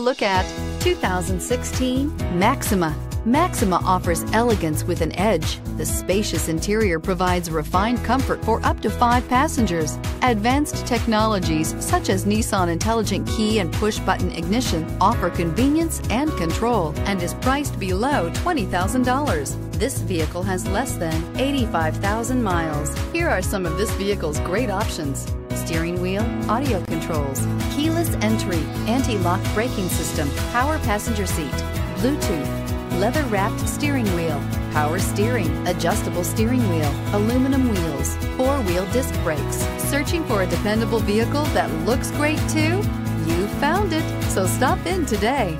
Look at 2016 Maxima. Maxima offers elegance with an edge. The spacious interior provides refined comfort for up to five passengers. Advanced technologies such as Nissan Intelligent Key and Push Button Ignition offer convenience and control and is priced below $20,000. This vehicle has less than 85,000 miles. Here are some of this vehicle's great options steering wheel, audio controls, keyless entry, anti-lock braking system, power passenger seat, Bluetooth, leather-wrapped steering wheel, power steering, adjustable steering wheel, aluminum wheels, four-wheel disc brakes. Searching for a dependable vehicle that looks great too? You found it, so stop in today.